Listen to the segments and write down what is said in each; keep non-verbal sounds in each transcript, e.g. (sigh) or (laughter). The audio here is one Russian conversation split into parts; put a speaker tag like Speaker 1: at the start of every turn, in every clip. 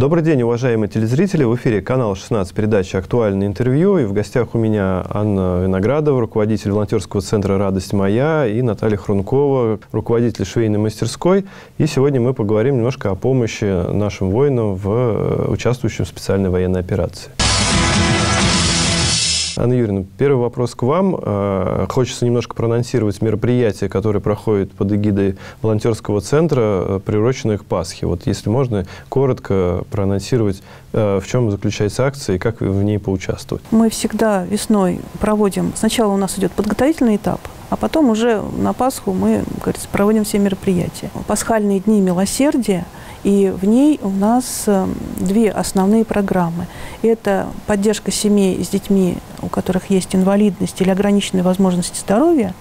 Speaker 1: Добрый день, уважаемые телезрители. В эфире канал 16 передачи «Актуальное интервью». И в гостях у меня Анна Виноградова, руководитель волонтерского центра «Радость моя», и Наталья Хрункова, руководитель швейной мастерской. И сегодня мы поговорим немножко о помощи нашим воинам, в, э, участвующим в специальной военной операции. Анна Юрьевна, первый вопрос к вам. Э, хочется немножко проанонсировать мероприятие, которое проходит под эгидой волонтерского центра, э, приуроченное к Пасхе. Вот если можно, коротко проанонсировать, э, в чем заключается акция и как в ней поучаствовать.
Speaker 2: Мы всегда весной проводим, сначала у нас идет подготовительный этап, а потом уже на Пасху мы, говорится, проводим все мероприятия. Пасхальные дни милосердия – и в ней у нас две основные программы. Это поддержка семей с детьми, у которых есть инвалидность или ограниченные возможности здоровья,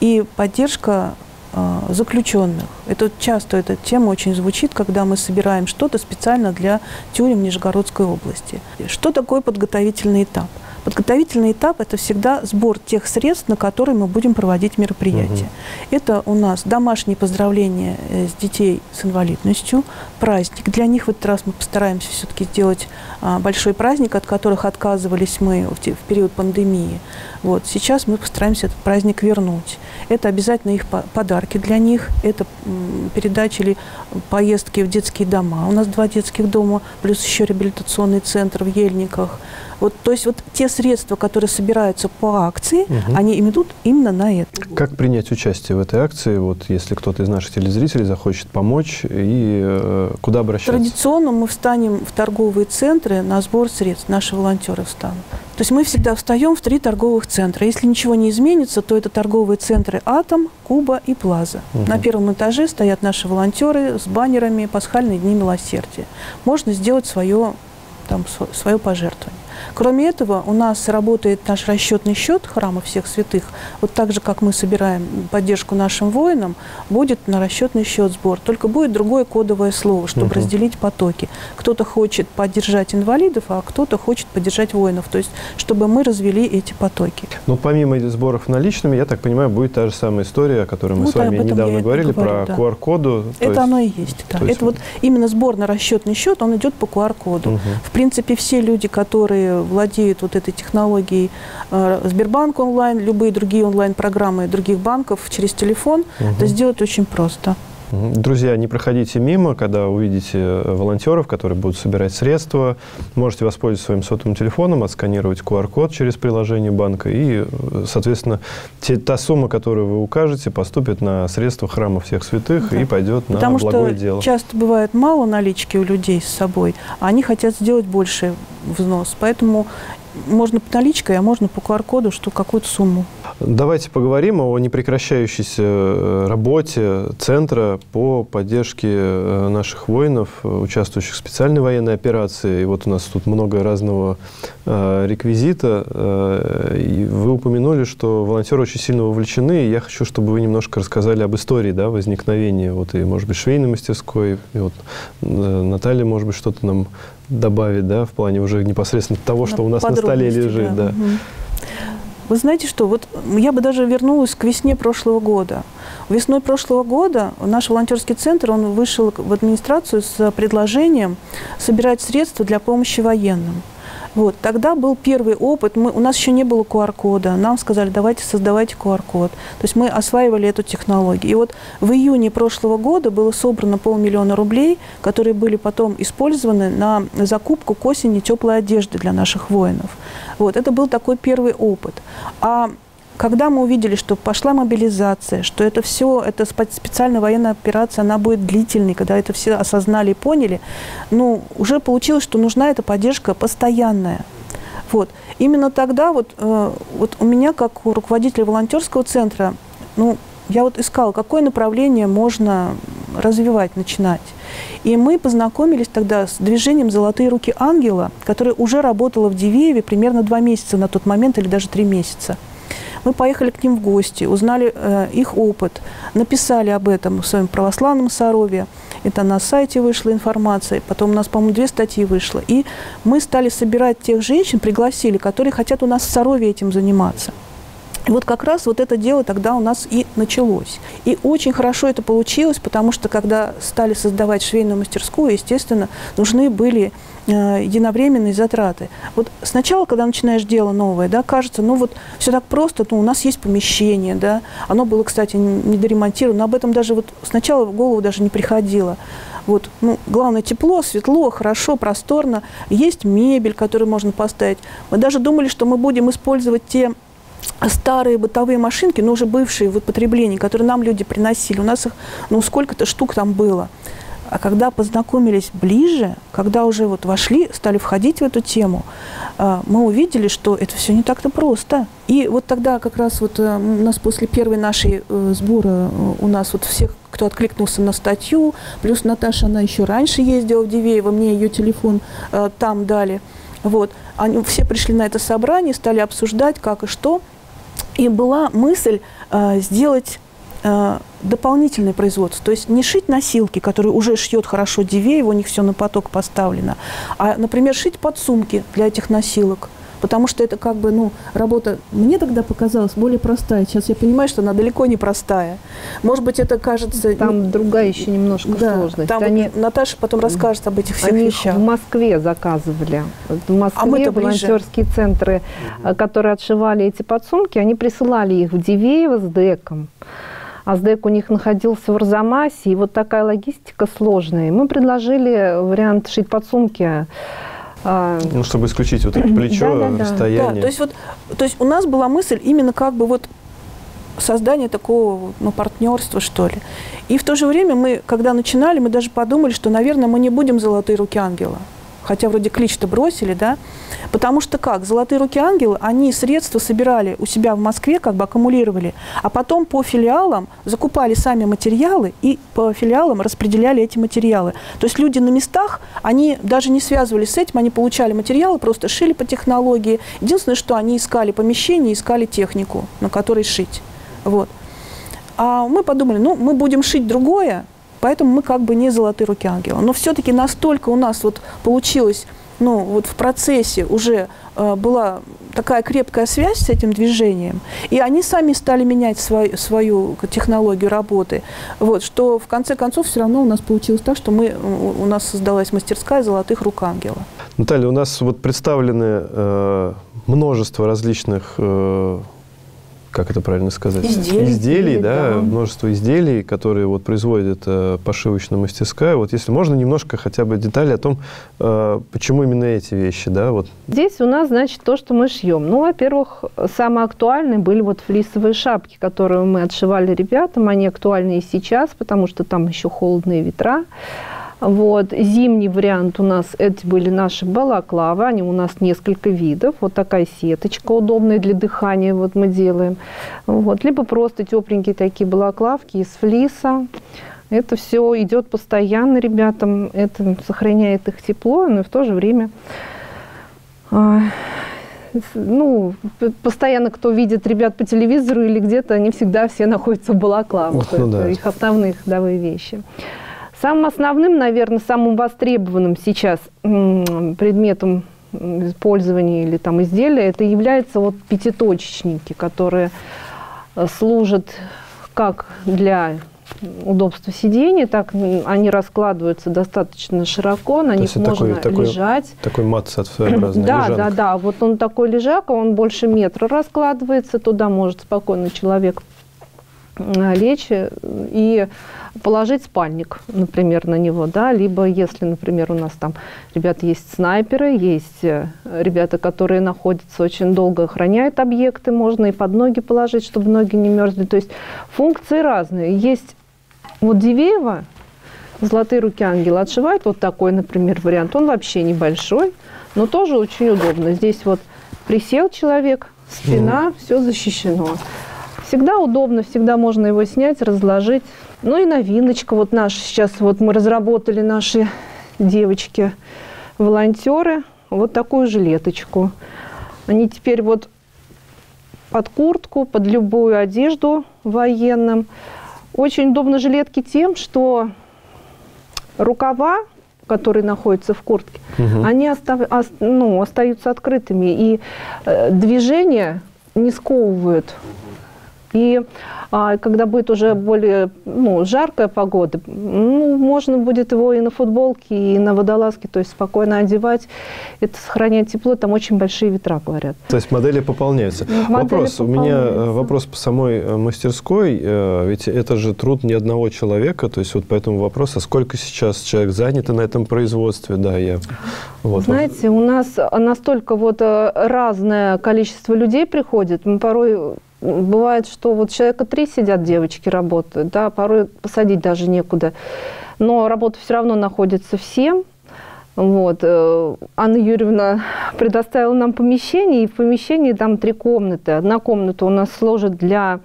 Speaker 2: и поддержка э, заключенных. Это часто эта тема очень звучит, когда мы собираем что-то специально для тюрем Нижегородской области. Что такое подготовительный этап? Подготовительный этап – это всегда сбор тех средств, на которые мы будем проводить мероприятие. Угу. Это у нас домашние поздравления э, с детей с инвалидностью, праздник. Для них в этот раз мы постараемся все-таки сделать а, большой праздник, от которых отказывались мы в, в период пандемии. Вот. Сейчас мы постараемся этот праздник вернуть. Это обязательно их подарки для них, это передачи или поездки в детские дома. У нас два детских дома, плюс еще реабилитационный центр в Ельниках. Вот, то есть вот те средства, которые собираются по акции, угу. они идут именно на это.
Speaker 1: Как принять участие в этой акции, вот, если кто-то из наших телезрителей захочет помочь, и э, куда обращаться?
Speaker 2: Традиционно мы встанем в торговые центры на сбор средств, наши волонтеры встанут. То есть мы всегда встаем в три торговых центра. Если ничего не изменится, то это торговые центры «Атом», «Куба» и «Плаза». Угу. На первом этаже стоят наши волонтеры с баннерами «Пасхальные дни милосердия». Можно сделать свое, там, свое пожертвование. Кроме этого, у нас работает наш расчетный счет храма всех святых. Вот так же, как мы собираем поддержку нашим воинам, будет на расчетный счет сбор. Только будет другое кодовое слово, чтобы угу. разделить потоки. Кто-то хочет поддержать инвалидов, а кто-то хочет поддержать воинов. То есть, чтобы мы развели эти потоки.
Speaker 1: Но помимо сборов наличными, я так понимаю, будет та же самая история, о которой мы вот с вами недавно говорили, говорю, про да. QR-коду.
Speaker 2: Это есть, оно и есть. Да. Есть... Это вот именно сбор на расчетный счет, он идет по QR-коду. Угу. В принципе, все люди, которые владеют вот этой технологией э, Сбербанк онлайн, любые другие онлайн-программы других банков через телефон, угу. это сделать очень просто.
Speaker 1: Друзья, не проходите мимо, когда увидите волонтеров, которые будут собирать средства. Можете воспользоваться своим сотовым телефоном, отсканировать QR-код через приложение банка, и, соответственно, те, та сумма, которую вы укажете, поступит на средства храма всех святых да. и пойдет
Speaker 2: Потому
Speaker 1: на благое
Speaker 2: что
Speaker 1: дело.
Speaker 2: часто бывает мало налички у людей с собой, а они хотят сделать больше взнос. Поэтому можно по наличкой, а можно по QR-коду, что какую-то сумму.
Speaker 1: Давайте поговорим о непрекращающейся э, работе Центра по поддержке э, наших воинов, участвующих в специальной военной операции. И вот у нас тут много разного э, реквизита. И вы упомянули, что волонтеры очень сильно вовлечены. И я хочу, чтобы вы немножко рассказали об истории да, возникновения, вот и, может быть, швейной мастерской. И вот Наталья, может быть, что-то нам добавить, да, в плане уже непосредственно того, что у нас на столе лежит. Да. Да. Угу.
Speaker 2: Вы знаете что, вот я бы даже вернулась к весне прошлого года. Весной прошлого года наш волонтерский центр, он вышел в администрацию с предложением собирать средства для помощи военным. Вот, тогда был первый опыт. Мы, у нас еще не было QR-кода. Нам сказали, давайте создавайте QR-код. То есть мы осваивали эту технологию. И вот в июне прошлого года было собрано полмиллиона рублей, которые были потом использованы на закупку к осени теплой одежды для наших воинов. Вот, это был такой первый опыт. А когда мы увидели, что пошла мобилизация, что это все, это специальная военная операция, она будет длительной, когда это все осознали и поняли, ну, уже получилось, что нужна эта поддержка постоянная. Вот. Именно тогда вот, э, вот у меня, как у руководителя волонтерского центра, ну, я вот искала, какое направление можно развивать, начинать. И мы познакомились тогда с движением «Золотые руки ангела», которое уже работало в Дивееве примерно два месяца на тот момент или даже три месяца. Мы поехали к ним в гости, узнали э, их опыт, написали об этом в своем православном Сарове. Это на сайте вышла информация, потом у нас, по-моему, две статьи вышло. И мы стали собирать тех женщин, пригласили, которые хотят у нас в Сарове этим заниматься. И вот как раз вот это дело тогда у нас и началось. И очень хорошо это получилось, потому что когда стали создавать швейную мастерскую, естественно, нужны были единовременные затраты. Вот сначала, когда начинаешь дело новое, да, кажется, ну вот все так просто, ну, у нас есть помещение, да, оно было, кстати, недоремонтировано, но об этом даже вот сначала в голову даже не приходило. Вот, ну, главное, тепло, светло, хорошо, просторно. Есть мебель, которую можно поставить. Мы даже думали, что мы будем использовать те старые бытовые машинки, но уже бывшие в употреблении, которые нам люди приносили. У нас их, ну, сколько-то штук там было. А когда познакомились ближе, когда уже вот вошли, стали входить в эту тему, а, мы увидели, что это все не так-то просто. И вот тогда как раз вот э, у нас после первой нашей э, сбора э, у нас вот всех, кто откликнулся на статью, плюс Наташа, она еще раньше ездила в Дивеево, мне ее телефон там дали. Вот. Они все пришли на это собрание, стали обсуждать, как и что. И была мысль сделать дополнительное производство. То есть не шить носилки, которые уже шьет хорошо Дивеево, у них все на поток поставлено, а, например, шить подсумки для этих носилок потому что это как бы, ну, работа, мне тогда показалась более простая. Сейчас я понимаю, что она далеко не простая. Может быть, это кажется...
Speaker 3: Там ну, другая еще немножко да, сложность.
Speaker 2: Там они, Наташа потом расскажет об этих всех
Speaker 3: они
Speaker 2: вещах.
Speaker 3: в Москве заказывали. В Москве а волонтерские ближе. центры, угу. которые отшивали эти подсумки, они присылали их в Дивеево с ДЭКом. А СДЭК у них находился в Арзамасе, и вот такая логистика сложная. Мы предложили вариант шить подсумки
Speaker 1: а, ну, чтобы исключить вот это плечо, да, да, расстояние.
Speaker 2: Да, то есть, вот, то есть у нас была мысль именно как бы вот создание такого ну, партнерства, что ли. И в то же время мы, когда начинали, мы даже подумали, что, наверное, мы не будем «Золотые руки ангела» хотя вроде клич-то бросили, да, потому что как, «Золотые руки ангелы», они средства собирали у себя в Москве, как бы аккумулировали, а потом по филиалам закупали сами материалы и по филиалам распределяли эти материалы. То есть люди на местах, они даже не связывались с этим, они получали материалы, просто шили по технологии. Единственное, что они искали помещение, искали технику, на которой шить. Вот. А мы подумали, ну, мы будем шить другое, Поэтому мы как бы не золотые руки ангела. Но все-таки настолько у нас вот получилось, ну вот в процессе уже э, была такая крепкая связь с этим движением, и они сами стали менять свой, свою технологию работы, вот, что в конце концов все равно у нас получилось так, что мы, у нас создалась мастерская золотых рук ангела.
Speaker 1: Наталья, у нас вот представлены э, множество различных э, как это правильно сказать?
Speaker 2: Изделий.
Speaker 1: Изделий, да, да, множество изделий, которые вот производит э, пошивочная мастерская. Вот если можно немножко хотя бы детали о том, э, почему именно эти вещи, да, вот.
Speaker 3: Здесь у нас, значит, то, что мы шьем. Ну, во-первых, самые актуальные были вот флисовые шапки, которые мы отшивали ребятам. Они актуальны и сейчас, потому что там еще холодные ветра. Вот. Зимний вариант у нас, эти были наши балаклавы, они у нас несколько видов. Вот такая сеточка удобная для дыхания вот мы делаем. Вот. Либо просто тепленькие такие балаклавки из флиса. Это все идет постоянно ребятам, это сохраняет их тепло, но и в то же время а, ну, постоянно кто видит ребят по телевизору или где-то, они всегда все находятся в балаклавах. Ну, да. Это их основные ходовые вещи. Самым основным, наверное, самым востребованным сейчас предметом использования или там изделия это являются вот пятиточечники, которые э, служат как для удобства сидения, так они раскладываются достаточно широко, на То них можно
Speaker 1: такой,
Speaker 3: лежать.
Speaker 1: Такой мат (clears throat) своеобразный,
Speaker 3: Да, лежанка. да, да. Вот он такой лежак, он больше метра раскладывается, туда может спокойно человек лечь и положить спальник, например, на него, да, либо если, например, у нас там ребята есть снайперы, есть э, ребята, которые находятся очень долго, охраняют объекты, можно и под ноги положить, чтобы ноги не мерзли. То есть функции разные. Есть вот Дивеева, золотые руки ангела отшивает вот такой, например, вариант. Он вообще небольшой, но тоже очень удобно. Здесь вот присел человек, спина, mm. все защищено. Всегда удобно, всегда можно его снять, разложить. Ну и новиночка вот наша сейчас, вот мы разработали наши девочки, волонтеры, вот такую жилеточку. Они теперь вот под куртку, под любую одежду военным. Очень удобно жилетки тем, что рукава, которые находятся в куртке, угу. они остав, ост, ну, остаются открытыми. И э, движение не сковывают. И а, когда будет уже более ну, жаркая погода, ну, можно будет его и на футболке, и на водолазке, то есть спокойно одевать. Это сохраняет тепло, там очень большие ветра, говорят.
Speaker 1: То есть модели пополняются. Модели вопрос. Пополняются. У меня э, вопрос по самой э, мастерской. Э, ведь это же труд не одного человека. То есть вот по этому вопросу, а сколько сейчас человек занято на этом производстве? Да, я...
Speaker 3: Вот. Знаете, у нас настолько вот разное количество людей приходит, мы порой Бывает, что вот человека три сидят, девочки работают, да, порой посадить даже некуда. Но работа все равно находится всем. Вот. Э, Анна Юрьевна (laughs) предоставила нам помещение, и в помещении там три комнаты. Одна комната у нас служит для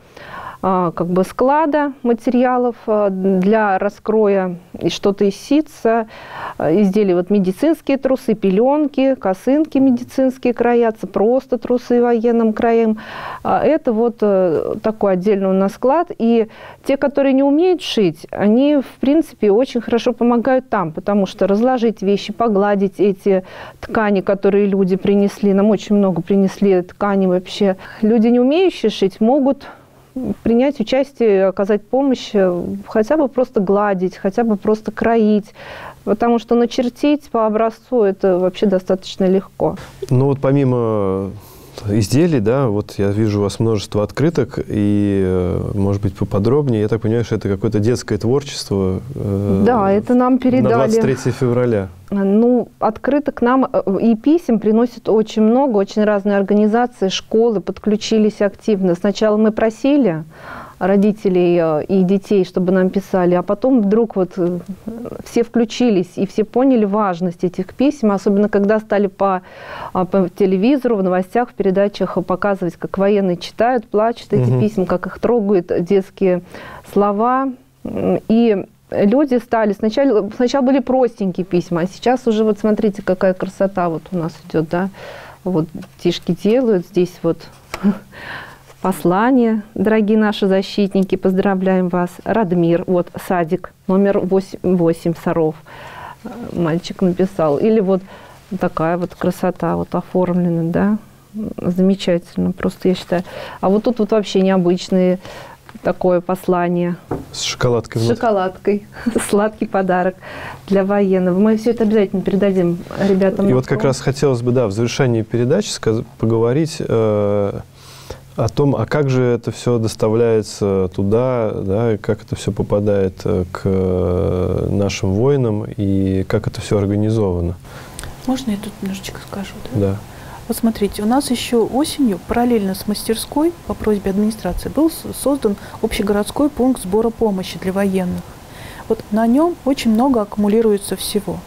Speaker 3: как бы склада материалов а, для раскроя что-то из ситца, а, изделия вот медицинские трусы, пеленки, косынки медицинские краятся, просто трусы военным краем. Это вот э, такой отдельный у нас склад. И те, которые не умеют шить, они, в принципе, очень хорошо помогают там, потому что разложить вещи, погладить эти ткани, которые люди принесли, нам очень много принесли ткани вообще. Люди, не умеющие шить, могут принять участие, оказать помощь, э, хотя бы просто гладить, хотя бы просто кроить, потому что начертить по образцу это вообще достаточно легко.
Speaker 1: Ну вот помимо изделий, да, вот я вижу у вас множество открыток, и, э, может быть, поподробнее, я так понимаю, что это какое-то детское творчество.
Speaker 3: Э, да, это нам передали.
Speaker 1: На 23 февраля.
Speaker 3: Ну, открыток нам э, и писем приносят очень много, очень разные организации, школы подключились активно. Сначала мы просили, родителей э, и детей, чтобы нам писали, а потом вдруг вот э, все включились и все поняли важность этих писем, особенно когда стали по, а, по телевизору, в новостях, в передачах показывать, как военные читают, плачут эти угу. письма, как их трогают детские слова. И люди стали, сначала, сначала были простенькие письма, а сейчас уже вот смотрите, какая красота вот у нас идет, да, вот тишки делают, здесь вот (laughs) послание, дорогие наши защитники, поздравляем вас. Радмир, вот садик, номер 8, 8 Саров, мальчик написал. Или вот такая вот красота, вот оформлена, да, замечательно, просто я считаю. А вот тут вот вообще необычные такое послание.
Speaker 1: С шоколадкой.
Speaker 3: С шоколадкой. (laughs) Сладкий подарок для военного. Мы все это обязательно передадим ребятам.
Speaker 1: И вот как раз хотелось бы, да, в завершении передачи поговорить э, о том, а как же это все доставляется туда, да, как это все попадает э, к э, нашим воинам и как это все организовано.
Speaker 2: Можно я тут немножечко скажу? Да.
Speaker 1: да.
Speaker 2: Вот смотрите, у нас еще осенью параллельно с мастерской по просьбе администрации был создан общегородской пункт сбора помощи для военных. Вот на нем очень много аккумулируется всего.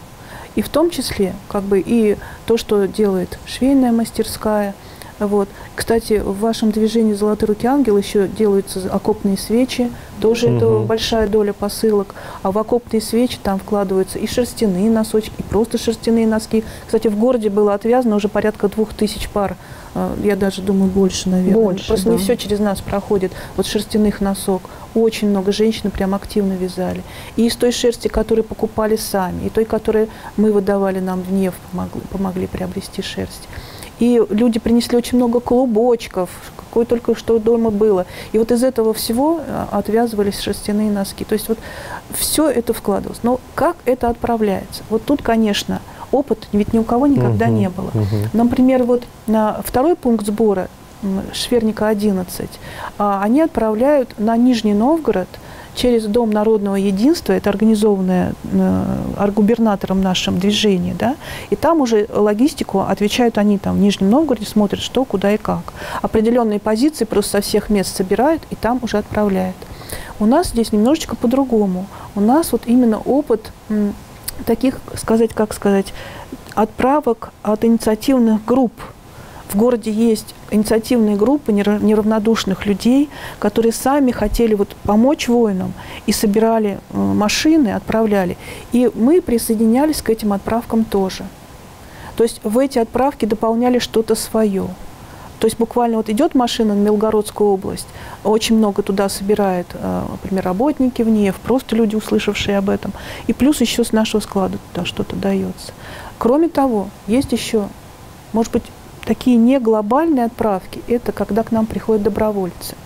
Speaker 2: И в том числе как бы и то, что делает швейная мастерская – вот. Кстати, в вашем движении «Золотые руки ангел» еще делаются окопные свечи, тоже угу. это большая доля посылок. А в окопные свечи там вкладываются и шерстяные носочки, и просто шерстяные носки. Кстати, в городе было отвязано уже порядка двух тысяч пар. А, я даже думаю, больше, наверное.
Speaker 3: Больше,
Speaker 2: Просто да. не все через нас проходит. Вот шерстяных носок. Очень много женщин прям активно вязали. И из той шерсти, которую покупали сами, и той, которую мы выдавали нам в НЕВ, помогли, помогли приобрести шерсть. И люди принесли очень много клубочков, какое только что дома было. И вот из этого всего э, отвязывались шерстяные носки. То есть вот все это вкладывалось. Но как это отправляется? Вот тут, конечно, опыт ведь ни у кого никогда угу, не было. Угу. Например, вот на второй пункт сбора Шверника 11, а, они отправляют на Нижний Новгород – через Дом народного единства, это организованное э, губернатором нашим движение, да, и там уже логистику отвечают они там в Нижнем Новгороде, смотрят, что, куда и как. Определенные позиции просто со всех мест собирают и там уже отправляют. У нас здесь немножечко по-другому. У нас вот именно опыт таких, сказать, как сказать, отправок от инициативных групп – в городе есть инициативные группы неравнодушных людей, которые сами хотели вот помочь воинам и собирали э, машины, отправляли. И мы присоединялись к этим отправкам тоже. То есть в эти отправки дополняли что-то свое. То есть буквально вот идет машина на Мелгородскую область, очень много туда собирает, э, например, работники в НЕФ, просто люди, услышавшие об этом. И плюс еще с нашего склада туда что-то дается. Кроме того, есть еще, может быть, такие не глобальные отправки, это когда к нам приходят добровольцы.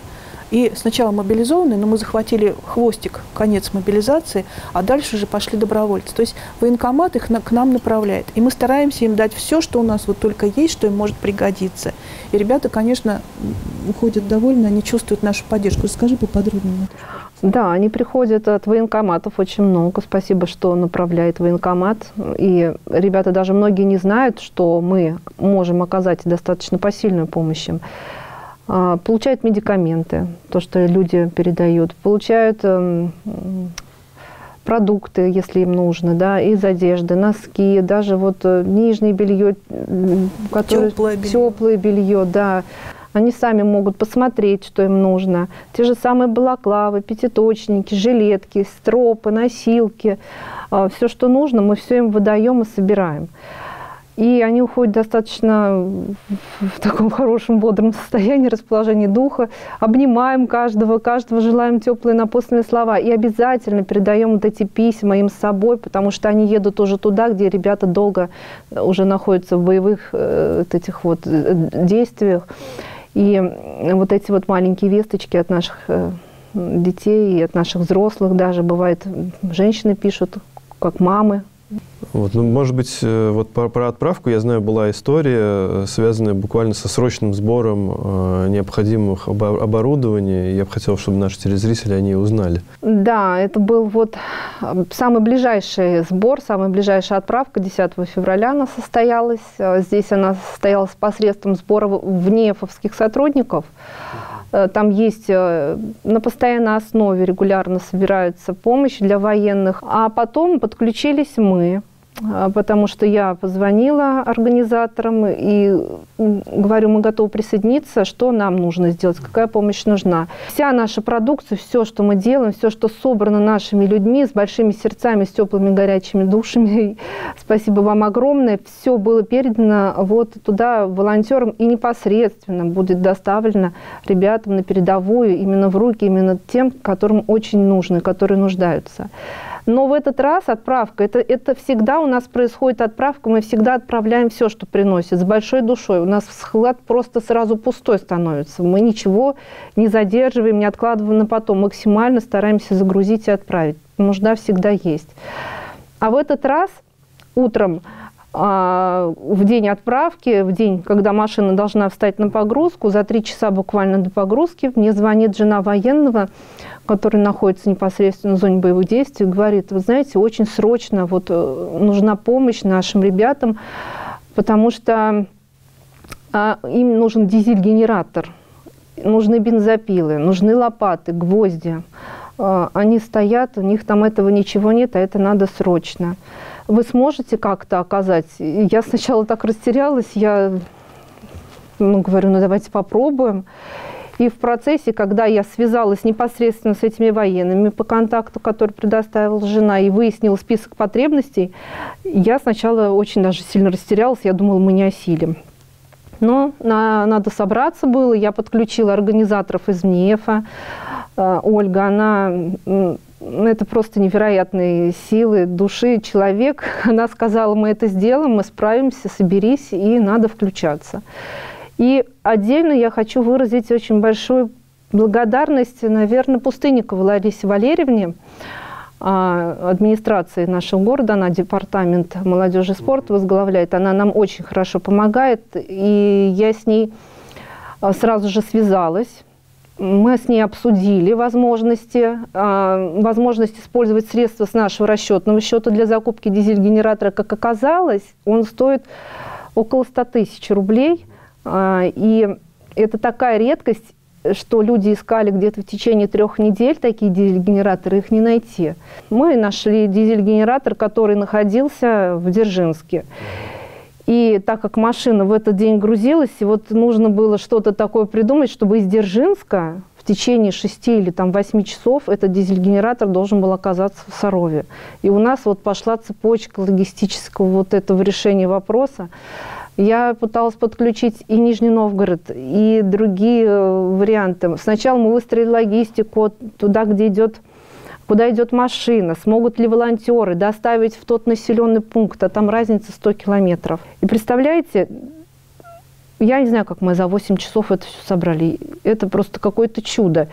Speaker 2: И сначала мобилизованные, но мы захватили хвостик, конец мобилизации, а дальше уже пошли добровольцы. То есть военкомат их на, к нам направляет. И мы стараемся им дать все, что у нас вот только есть, что им может пригодиться. И ребята, конечно, уходят довольны, они чувствуют нашу поддержку. Расскажи поподробнее.
Speaker 3: Да, они приходят от военкоматов очень много. Спасибо, что направляет военкомат. И ребята даже многие не знают, что мы можем оказать достаточно посильную помощь им. А, получают медикаменты, то, что люди передают, получают эм, продукты, если им нужно, да, из одежды, носки, даже вот э, нижнее белье,
Speaker 2: которое, теплое белье.
Speaker 3: теплое белье, да. Они сами могут посмотреть, что им нужно. Те же самые балаклавы, пятиточники, жилетки, стропы, носилки. А, все, что нужно, мы все им выдаем и собираем. И они уходят достаточно в таком (laughs) хорошем, бодром состоянии, расположении духа. Обнимаем каждого, каждого желаем теплые напутственные слова. И обязательно передаем вот эти письма им с собой, потому что они едут уже туда, где ребята долго уже находятся в боевых э, вот этих вот э, действиях. И вот эти вот маленькие весточки от наших э, детей и от наших взрослых даже бывает, женщины пишут, как мамы,
Speaker 1: вот, ну, может быть, э, вот про, про отправку, я знаю, была история, э, связанная буквально со срочным сбором э, необходимых оборудования. Я бы хотел, чтобы наши телезрители они узнали.
Speaker 3: Да, это был вот э, самый ближайший сбор, самая ближайшая отправка 10 февраля она состоялась. Здесь она состоялась посредством сбора внеевских сотрудников. Там есть на постоянной основе регулярно собирается помощь для военных. А потом подключились мы. А, потому что я позвонила организаторам и говорю, мы готовы присоединиться, что нам нужно сделать, какая помощь нужна. Вся наша продукция, все, что мы делаем, все, что собрано нашими людьми, с большими сердцами, с теплыми горячими душами, (laughs) спасибо вам огромное, все было передано вот туда волонтерам и непосредственно будет доставлено ребятам на передовую, именно в руки, именно тем, которым очень нужно, которые нуждаются. Но в этот раз отправка, это, это всегда у нас происходит отправка, мы всегда отправляем все, что приносит, с большой душой. У нас склад просто сразу пустой становится. Мы ничего не задерживаем, не откладываем на потом. Максимально стараемся загрузить и отправить. Нужда всегда есть. А в этот раз утром а, в день отправки, в день, когда машина должна встать на погрузку, за три часа буквально до погрузки, мне звонит жена военного, который находится непосредственно в зоне боевых действий, говорит, вы знаете, очень срочно вот э, нужна помощь нашим ребятам, потому что а, им нужен дизель-генератор, нужны бензопилы, нужны лопаты, гвозди. А, они стоят, у них там этого ничего нет, а это надо срочно вы сможете как-то оказать? Я сначала так растерялась, я ну, говорю, ну давайте попробуем. И в процессе, когда я связалась непосредственно с этими военными по контакту, который предоставила жена, и выяснила список потребностей, я сначала очень даже сильно растерялась, я думала, мы не осилим. Но на, надо собраться было, я подключила организаторов из МНЕФа. Э, Ольга, она это просто невероятные силы души человек. (laughs) Она сказала, мы это сделаем, мы справимся, соберись, и надо включаться. И отдельно я хочу выразить очень большую благодарность, наверное, Пустынниковой Ларисе Валерьевне, а, администрации нашего города, она департамент молодежи и спорта возглавляет, она нам очень хорошо помогает, и я с ней а, сразу же связалась, мы с ней обсудили возможности, э, возможность использовать средства с нашего расчетного счета для закупки дизель-генератора. Как оказалось, он стоит около 100 тысяч рублей. Э, и это такая редкость, что люди искали где-то в течение трех недель такие дизель-генераторы, их не найти. Мы нашли дизель-генератор, который находился в Дзержинске. И так как машина в этот день грузилась, и вот нужно было что-то такое придумать, чтобы из Дзержинска в течение 6 или там, 8 часов этот дизель-генератор должен был оказаться в Сарове. И у нас вот пошла цепочка логистического вот этого решения вопроса. Я пыталась подключить и Нижний Новгород, и другие э, варианты. Сначала мы выстроили логистику туда, где идет куда идет машина, смогут ли волонтеры доставить в тот населенный пункт, а там разница 100 километров. И представляете, Я не знаю, как мы за 8 часов это все собрали. Это просто какое-то чудо.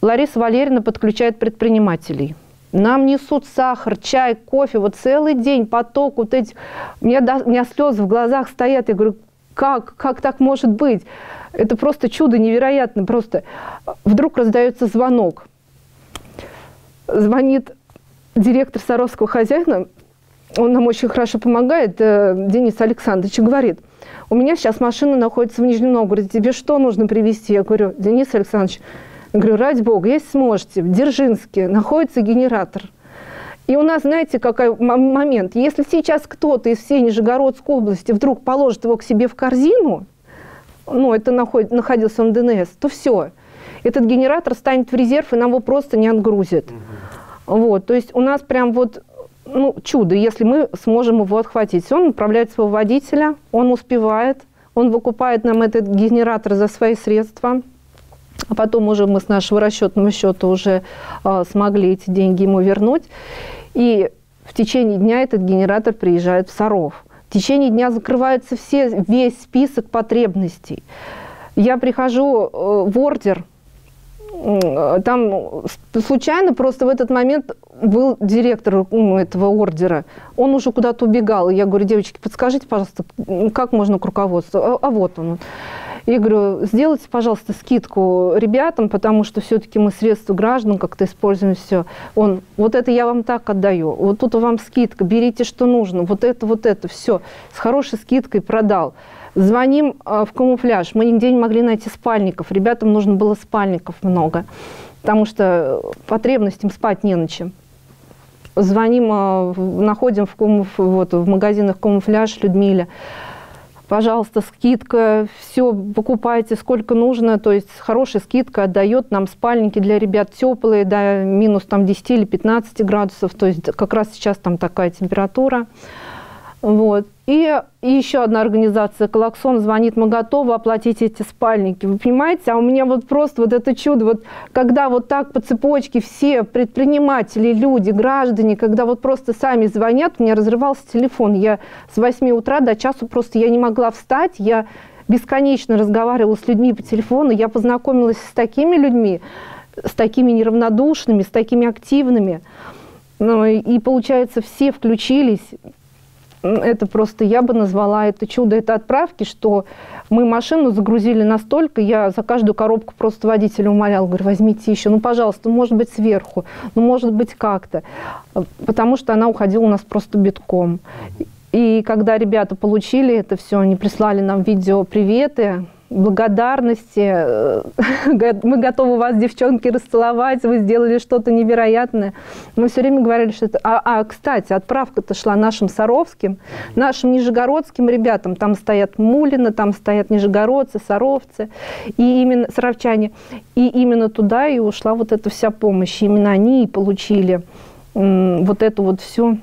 Speaker 3: Лариса Валерьевна подключает предпринимателей. Нам несут сахар, чай, кофе. Вот целый день поток вот эти... У меня, до... у меня слезы в глазах стоят. Я говорю, как? Как так может быть? Это просто чудо невероятно. Просто вдруг раздается звонок. Звонит директор Саровского хозяина. Он нам очень хорошо помогает, э, Денис Александрович, и говорит, у меня сейчас машина находится в Нижнем Новгороде, тебе что нужно привезти? Я говорю, Денис Александрович, я говорю, ради бога, если сможете, в Дзержинске находится генератор. И у нас, знаете, какой момент, если сейчас кто-то из всей Нижегородской области вдруг положит его к себе в корзину, ну, это наход, находился в ДНС, то все. Этот генератор станет в резерв, и нам его просто не отгрузят. Угу. Вот, то есть у нас прям вот ну, чудо, если мы сможем его отхватить. Он отправляет своего водителя, он успевает, он выкупает нам этот генератор за свои средства, а потом уже мы с нашего расчетного счета уже э, смогли эти деньги ему вернуть. И в течение дня этот генератор приезжает в Саров. В течение дня закрываются все, весь список потребностей. Я прихожу э, в ордер, там случайно просто в этот момент был директор ну, этого ордера. Он уже куда-то убегал. я говорю, девочки, подскажите, пожалуйста, как можно к руководству? А, а вот он. Я говорю, сделайте, пожалуйста, скидку ребятам, потому что все-таки мы средства граждан как-то используем все. Он, вот это я вам так отдаю, вот тут вам скидка, берите, что нужно, вот это, вот это, все. С хорошей скидкой продал. Звоним э, в камуфляж. Мы нигде не могли найти спальников. Ребятам нужно было спальников много, потому что потребность им спать не на чем. Звоним, э, находим в, камуф, вот, в магазинах камуфляж Людмиле. Пожалуйста, скидка, все покупайте сколько нужно, то есть хорошая скидка отдает нам спальники для ребят теплые, до минус там 10 или 15 градусов, то есть как раз сейчас там такая температура. Вот. И, еще одна организация «Колоксон» звонит, мы готовы оплатить эти спальники. Вы понимаете? А у меня вот просто вот это чудо, вот когда вот так по цепочке все предприниматели, люди, граждане, когда вот просто сами звонят, у меня разрывался телефон. Я с 8 утра до часу просто я не могла встать, я бесконечно разговаривала с людьми по телефону, я познакомилась с такими людьми, с такими неравнодушными, с такими активными. Ну, и получается, все включились, это просто, я бы назвала это чудо, это отправки, что мы машину загрузили настолько, я за каждую коробку просто водителя умолял, говорю, возьмите еще, ну, пожалуйста, может быть, сверху, ну, может быть, как-то, потому что она уходила у нас просто битком. И когда ребята получили это все, они прислали нам видео приветы, благодарности. Э, (laughs) мы готовы вас, девчонки, расцеловать, вы сделали что-то невероятное. Мы все время говорили, что это... А, а кстати, отправка-то шла нашим саровским, нашим нижегородским ребятам. Там стоят Мулины, там стоят нижегородцы, саровцы, и именно саровчане. И именно туда и ушла вот эта вся помощь. Именно они и получили вот эту вот всю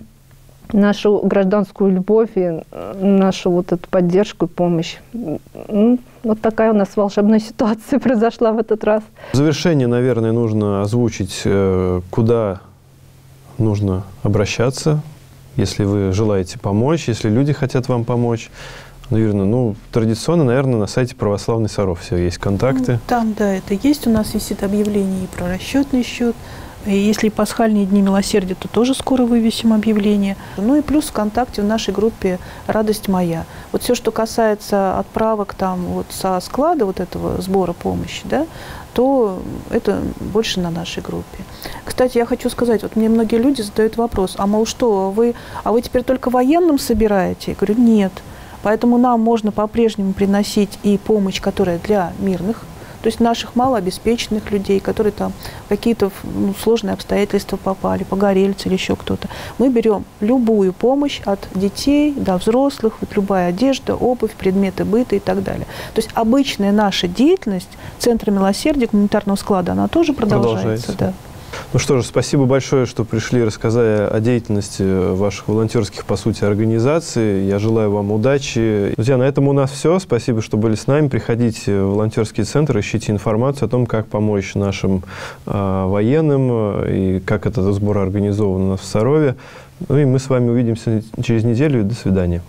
Speaker 3: нашу гражданскую любовь и нашу вот эту поддержку и помощь. Ну, вот такая у нас волшебная (laughs) ситуация произошла в этот раз.
Speaker 1: В завершение, наверное, нужно озвучить, э, куда нужно обращаться, если вы желаете помочь, если люди хотят вам помочь. Наверное, ну, традиционно, наверное, на сайте Православный Саров все есть контакты. Ну,
Speaker 2: там, да, это есть. У нас висит объявление и про расчетный счет, и если пасхальные дни милосердия, то тоже скоро вывесим объявление. Ну и плюс ВКонтакте в нашей группе «Радость моя». Вот все, что касается отправок там вот со склада вот этого сбора помощи, да, то это больше на нашей группе. Кстати, я хочу сказать, вот мне многие люди задают вопрос, а мол, что, вы, а вы теперь только военным собираете? Я говорю, нет. Поэтому нам можно по-прежнему приносить и помощь, которая для мирных то есть наших малообеспеченных людей, которые там какие-то ну, сложные обстоятельства попали, погорельцы или еще кто-то. Мы берем любую помощь от детей до взрослых, вот любая одежда, обувь, предметы быта и так далее. То есть обычная наша деятельность Центра милосердия, гуманитарного склада, она тоже продолжается. продолжается. Да.
Speaker 1: Ну что же, спасибо большое, что пришли, рассказали о деятельности ваших волонтерских, по сути, организаций. Я желаю вам удачи. Друзья, на этом у нас все. Спасибо, что были с нами. Приходите в волонтерский центр, ищите информацию о том, как помочь нашим э, военным и как этот сбор организован у нас в Сарове. Ну и мы с вами увидимся через неделю. До свидания.